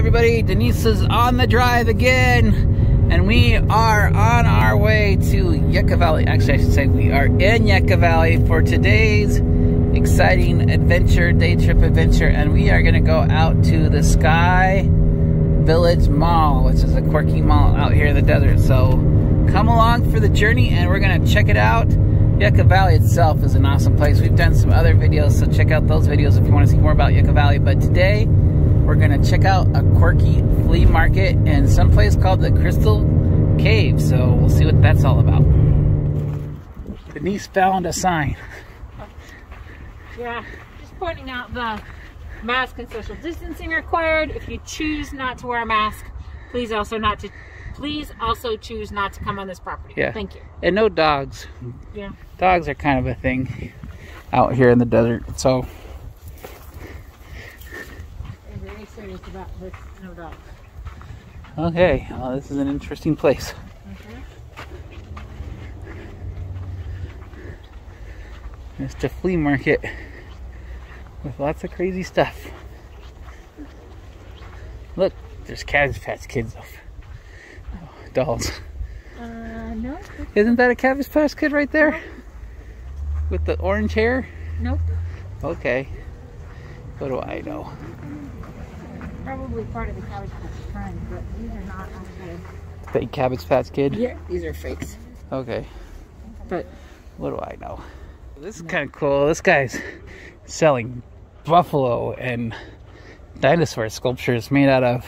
everybody. Denise is on the drive again, and we are on our way to Yucca Valley. Actually, I should say we are in Yucca Valley for today's exciting adventure, day trip adventure, and we are going to go out to the Sky Village Mall, which is a quirky mall out here in the desert. So come along for the journey, and we're going to check it out. Yucca Valley itself is an awesome place. We've done some other videos, so check out those videos if you want to see more about Yucca Valley. But today, we're gonna check out a quirky flea market in some place called the Crystal Cave. So we'll see what that's all about. Denise found a sign. Yeah, just pointing out the mask and social distancing required. If you choose not to wear a mask, please also not to please also choose not to come on this property. Yeah. Thank you. And no dogs. Yeah. Dogs are kind of a thing out here in the desert. So I'm very serious about this no dogs. okay, well, this is an interesting place. It's a flea market with lots of crazy stuff. Look, there's Cabbage Patch Kids oh, dolls. Uh, no. Isn't that a Cabbage Patch Kid right there? With the orange hair? Nope. Okay. What do I know? Probably part of the Cabbage Patch trend, but these are not actually. Fake Cabbage Patch Kid? Yeah, these are fakes. Okay. But What do I know? This is kind of cool. This guy's selling buffalo and dinosaur sculptures made out of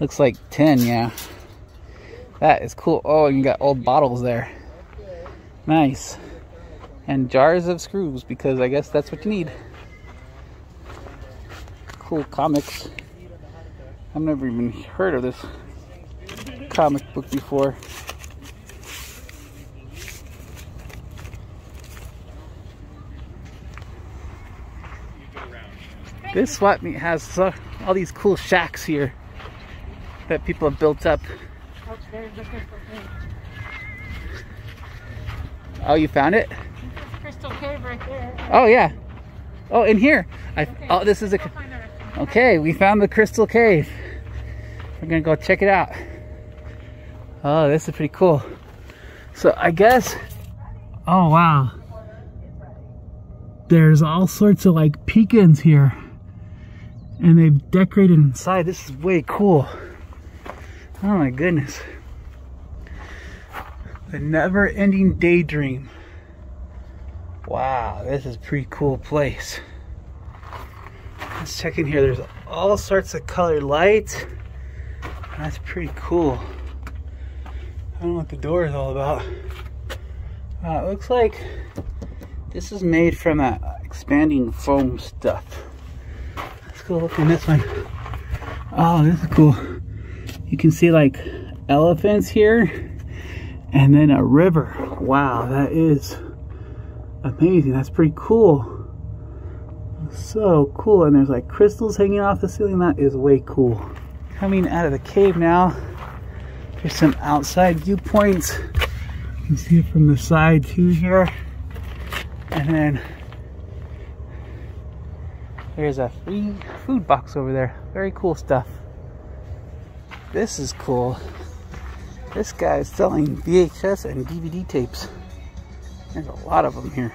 looks like tin, yeah. That is cool. Oh, and you got old bottles there. Nice. And jars of screws because I guess that's what you need. Cool comics. I've never even heard of this comic book before. This swap meet has uh, all these cool shacks here that people have built up. oh, there's the Crystal Cave. You found it? Crystal Cave right there. Oh yeah. Oh, in here. I. Okay. Oh, this is a. Go find our restaurant. Okay, we found the Crystal Cave. We're gonna go check it out. Oh, this is pretty cool. So I guess. Oh wow. There's all sorts of like pecans here, and they've decorated inside. This is way cool. Oh my goodness. The never-ending daydream. Wow, this is pretty cool place. Let's check in here. There's all sorts of colored lights. That's pretty cool. I don't know what the door is all about. Wow, it looks like this is made from that expanding foam stuff. Let's go look in this one. Oh, this is cool. You can see like elephants here and then a river. Wow, that is amazing. That's pretty cool. So cool. And there's like crystals hanging off the ceiling. That is way cool. Coming out of the cave now. There's some outside viewpoints. You can see it from the side too here. And then there's a free food box over there. Very cool stuff. This is cool. This guy is selling VHS and DVD tapes. There's a lot of them here.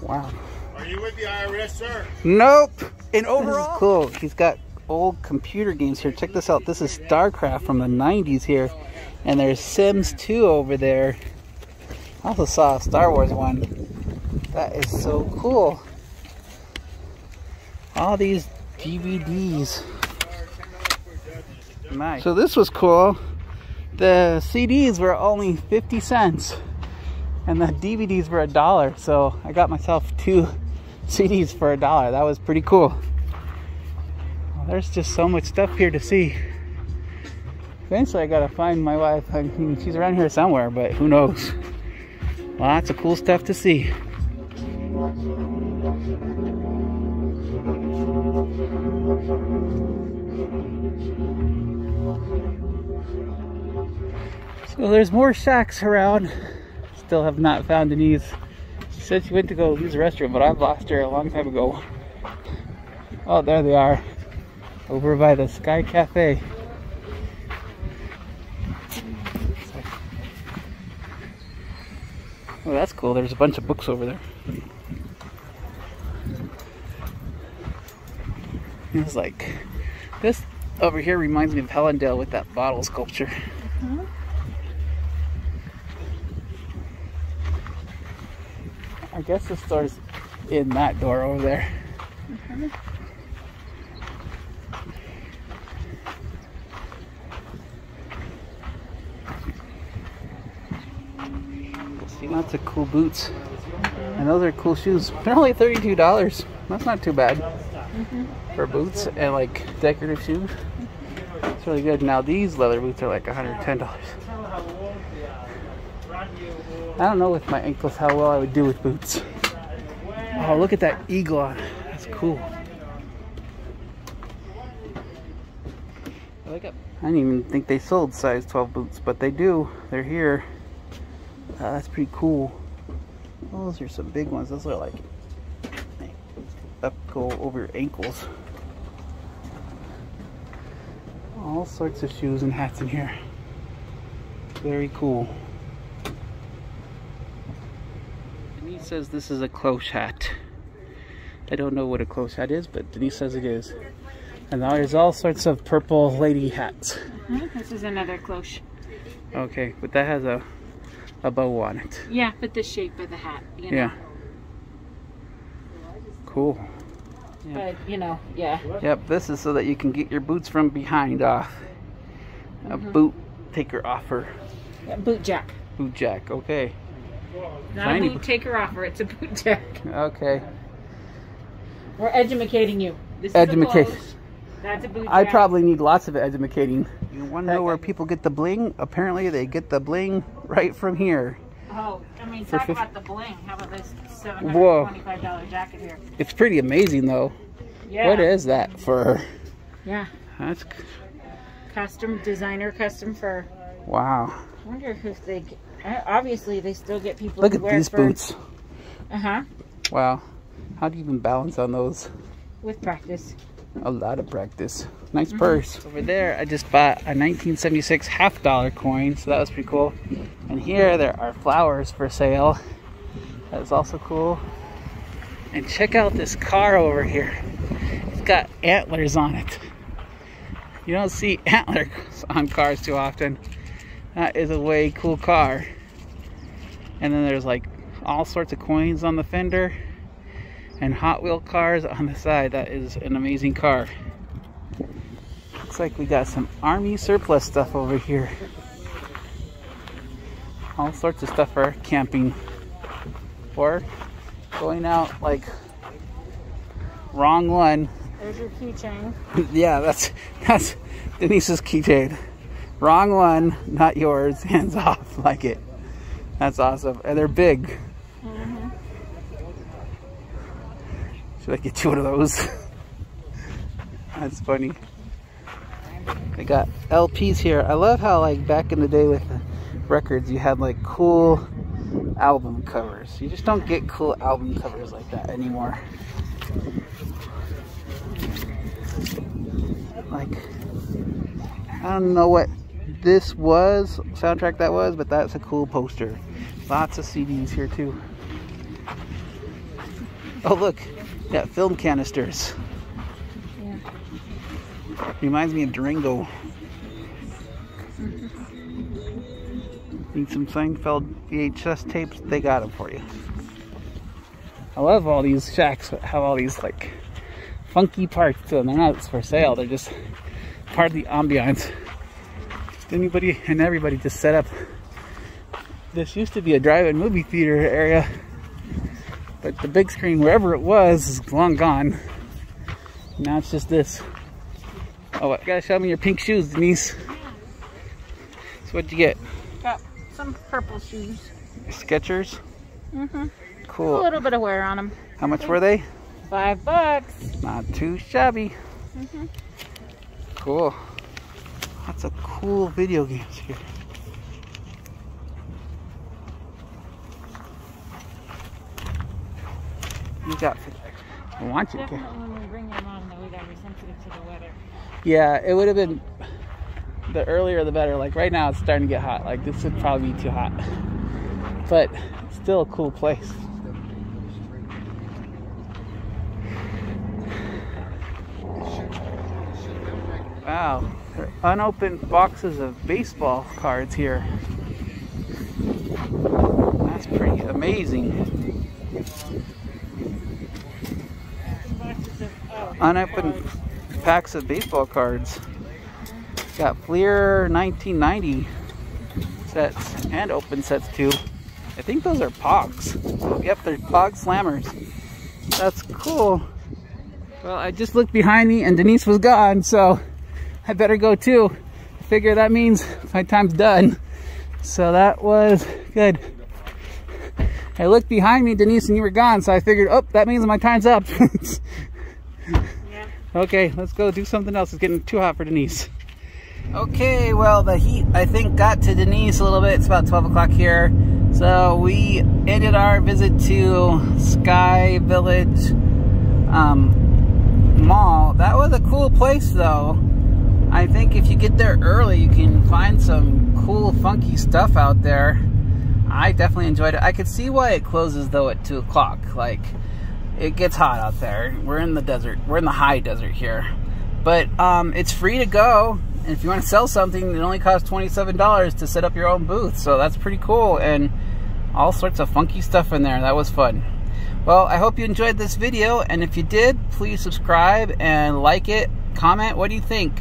Wow. Are you with the IRS, sir? Nope. And overall, this is cool. He's got old computer games here. Check this out. This is StarCraft from the 90s here. And there's Sims 2 over there. I also saw a Star Wars one. That is so cool. All these DVDs. Nice. So this was cool. The CDs were only 50 cents. And the DVDs were a dollar. So I got myself two CDs for a dollar. That was pretty cool. There's just so much stuff here to see. Eventually, I gotta find my wife. I mean, she's around here somewhere, but who knows? Lots of cool stuff to see. So there's more shacks around. Still have not found Denise. She said she went to go use the restroom, but I've lost her a long time ago. Oh, there they are. Over by the Sky Cafe. Oh, that's cool. There's a bunch of books over there. It's like this over here reminds me of Helendale with that bottle sculpture. Uh-huh. I guess the store's in that door over there. Uh-huh. See lots of cool boots. And those are cool shoes. They're only $32. That's not too bad mm-hmm. for boots and like decorative shoes. It's really good. Now these leather boots are like $110. I don't know with my ankles how well I would do with boots. Oh, look at that eagle on. That's cool. I didn't even think they sold size 12 boots, but they do. They're here. Uh, that's pretty cool. Those are some big ones. Those are like up go over your ankles. All sorts of shoes and hats in here. Very cool. Denise says this is a cloche hat. I don't know what a cloche hat is, but Denise says it is. And now there's all sorts of purple lady hats. This is another cloche. Okay, but that has a a bow on it. Yeah, but the shape of the hat. You know? Yeah. Cool. But you know, yeah. Yep, this is so that you can get your boots from behind off. A mm-hmm. boot taker offer. yeah boot jack. Boot jack, okay. Not Tiny a boot taker offer. It's a boot jack. Okay. We're educating you. This is Educate. A close. That's a boot jack. I probably need lots of educating. You want to know where people get the bling? Apparently they get the bling right from here. Oh, I mean, For talk fif- about the bling. How about this seven Whoa. hundred twenty-five dollar jacket here? It's pretty amazing though. Yeah. What is that for? Yeah. That's Custom designer, custom fur. wow. I wonder if they. g- uh, Obviously, they still get people. Look who at wear these fur. boots. Uh huh. Wow. How do you even balance on those? With practice. A lot of practice. Nice mm-hmm. purse. Over there, I just bought a 1976 half dollar coin, so that was pretty cool. And here, there are flowers for sale. That is also cool. And check out this car over here. It's got antlers on it. You don't see antlers on cars too often. That is a way cool car. And then there's like all sorts of coins on the fender and Hot Wheel cars on the side. That is an amazing car. Looks like we got some army surplus stuff over here. All sorts of stuff for camping or going out like wrong one. There's your keychain. yeah, that's that's Denise's keychain. Wrong one, not yours. Hands off, like it. That's awesome, and they're big. Should I get you one of those? That's funny. They got LPs here. I love how like back in the day with the records, you had like cool album covers. You just don't get cool album covers like that anymore. Like I don't know what this was soundtrack that was, but that's a cool poster. Lots of CDs here too. Oh look, got film canisters. Yeah. Reminds me of Durango. Need some Seinfeld VHS tapes? They got them for you. I love all these shacks that have all these like funky parts to them. They're not for sale. They're just part of the ambiance. Anybody and everybody just set up. This used to be a drive-in movie theater area, but the big screen, wherever it was, is long gone. Now it's just this. Oh, what? You gotta show me your pink shoes, Denise. So what'd you get? Got some purple shoes. Skechers? Mm-hmm. Cool. A little bit of wear on them. How much were they? Five bucks. Not too shabby. Mm -hmm. Cool. Lots of cool video games here. You got I want you to. Definitely when we bring them on, though, we gotta be sensitive to the weather. Yeah, it would have been the earlier the better. Like right now, it's starting to get hot. Like this would probably be too hot, but still a cool place. Wow, unopened boxes of baseball cards here. That's pretty amazing. Boxes of, oh, Unopened packs of baseball cards. Got Fleer 1990 sets and open sets too. I think those are Pogs. Yep, they're Pog Slammers. That's cool. Well, I just looked behind me and Denise was gone, so I better go too. I figure that means my time's done. So that was good. I looked behind me, Denise, and you were gone, so I figured, oh, that means my time's up. Okay, let's go do something else. It's getting too hot for Denise. Okay, well, the heat, I think, got to Denise a little bit. It's about 12 o'clock here. So we ended our visit to Sky Village um, Mall. That was a cool place, though. I think if you get there early, you can find some cool, funky stuff out there. I definitely enjoyed it. I could see why it closes, though, at 2 o'clock. Like, it gets hot out there. We're in the desert. We're in the high desert here. But um, it's free to go. And if you want to sell something, it only costs $27 to set up your own booth. So that's pretty cool. And all sorts of funky stuff in there. That was fun. Well, I hope you enjoyed this video. And if you did, please subscribe and like it. Comment, what do you think?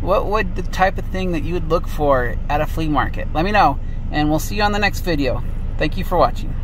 What would the type of thing that you would look for at a flea market? Let me know. And we'll see you on the next video. Thank you for watching.